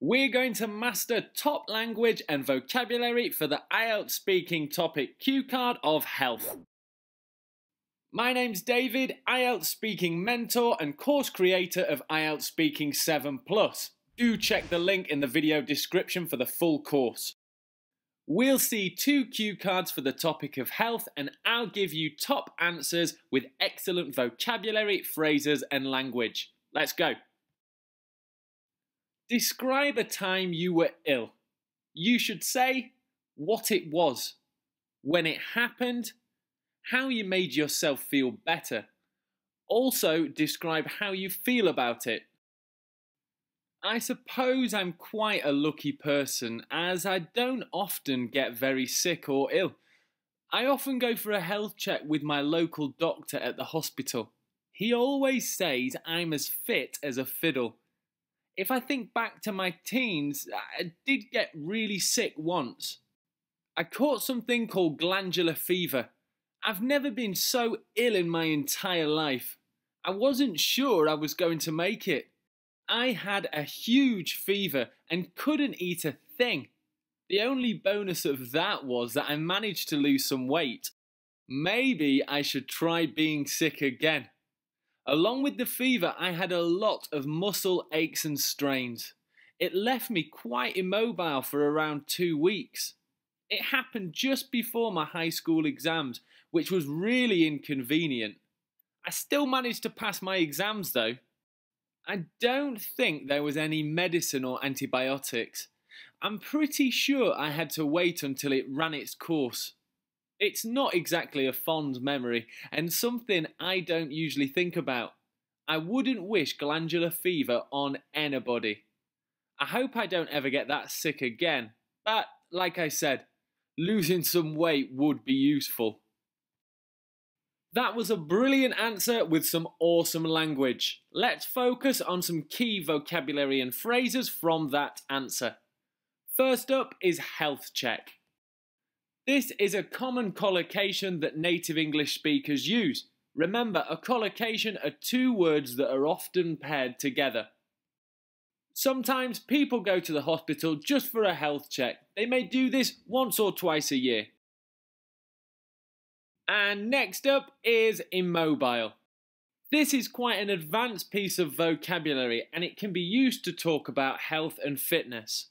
We're going to master top language and vocabulary for the IELTS speaking topic cue card of health. My name's David, IELTS speaking mentor and course creator of IELTS Speaking 7 Plus. Do check the link in the video description for the full course. We'll see two cue cards for the topic of health and I'll give you top answers with excellent vocabulary, phrases and language. Let's go. Describe a time you were ill. You should say what it was, when it happened, how you made yourself feel better. Also, describe how you feel about it. I suppose I'm quite a lucky person as I don't often get very sick or ill. I often go for a health check with my local doctor at the hospital. He always says I'm as fit as a fiddle if I think back to my teens, I did get really sick once. I caught something called glandular fever. I've never been so ill in my entire life. I wasn't sure I was going to make it. I had a huge fever and couldn't eat a thing. The only bonus of that was that I managed to lose some weight. Maybe I should try being sick again. Along with the fever, I had a lot of muscle aches and strains. It left me quite immobile for around two weeks. It happened just before my high school exams, which was really inconvenient. I still managed to pass my exams though. I don't think there was any medicine or antibiotics. I'm pretty sure I had to wait until it ran its course. It's not exactly a fond memory, and something I don't usually think about. I wouldn't wish glandular fever on anybody. I hope I don't ever get that sick again, but like I said, losing some weight would be useful. That was a brilliant answer with some awesome language. Let's focus on some key vocabulary and phrases from that answer. First up is health check. This is a common collocation that native English speakers use. Remember, a collocation are two words that are often paired together. Sometimes people go to the hospital just for a health check. They may do this once or twice a year. And next up is immobile. This is quite an advanced piece of vocabulary and it can be used to talk about health and fitness.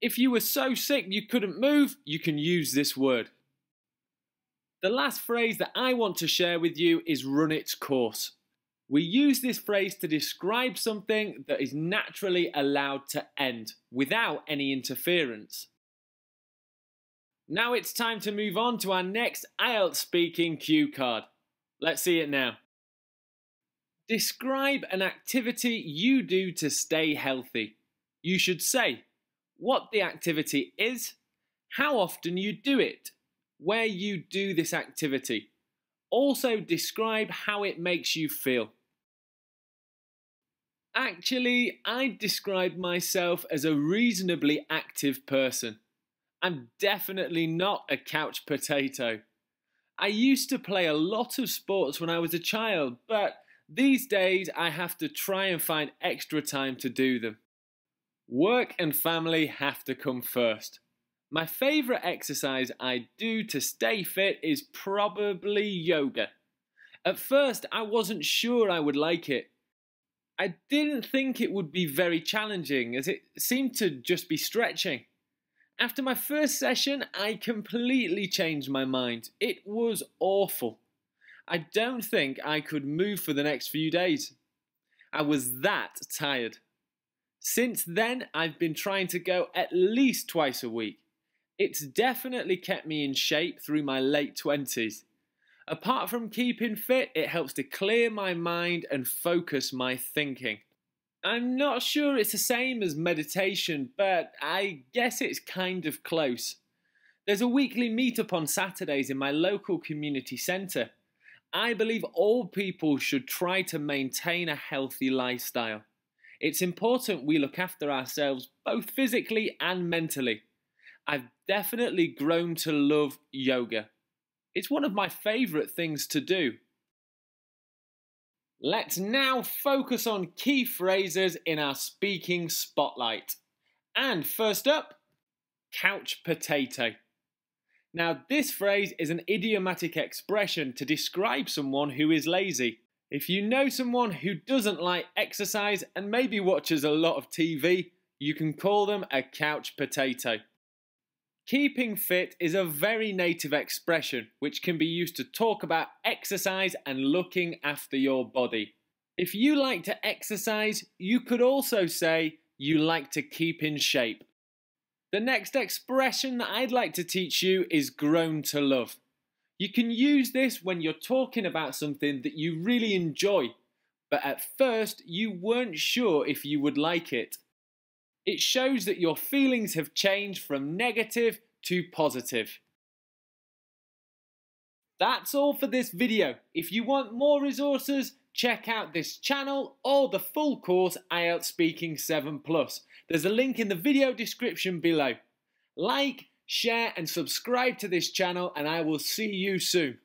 If you were so sick you couldn't move, you can use this word. The last phrase that I want to share with you is run its course. We use this phrase to describe something that is naturally allowed to end without any interference. Now it's time to move on to our next IELTS speaking cue card. Let's see it now. Describe an activity you do to stay healthy. You should say, what the activity is, how often you do it, where you do this activity. Also describe how it makes you feel. Actually, I describe myself as a reasonably active person. I'm definitely not a couch potato. I used to play a lot of sports when I was a child, but these days I have to try and find extra time to do them. Work and family have to come first. My favourite exercise I do to stay fit is probably yoga. At first, I wasn't sure I would like it. I didn't think it would be very challenging as it seemed to just be stretching. After my first session, I completely changed my mind. It was awful. I don't think I could move for the next few days. I was that tired. Since then, I've been trying to go at least twice a week. It's definitely kept me in shape through my late 20s. Apart from keeping fit, it helps to clear my mind and focus my thinking. I'm not sure it's the same as meditation, but I guess it's kind of close. There's a weekly meetup on Saturdays in my local community centre. I believe all people should try to maintain a healthy lifestyle. It's important we look after ourselves both physically and mentally. I've definitely grown to love yoga. It's one of my favourite things to do. Let's now focus on key phrases in our speaking spotlight. And first up, couch potato. Now, this phrase is an idiomatic expression to describe someone who is lazy. If you know someone who doesn't like exercise and maybe watches a lot of TV, you can call them a couch potato. Keeping fit is a very native expression which can be used to talk about exercise and looking after your body. If you like to exercise, you could also say you like to keep in shape. The next expression that I'd like to teach you is grown to love. You can use this when you're talking about something that you really enjoy, but at first you weren't sure if you would like it. It shows that your feelings have changed from negative to positive. That's all for this video. If you want more resources, check out this channel or the full course IELTS Speaking 7 Plus. There's a link in the video description below. Like, share and subscribe to this channel and I will see you soon.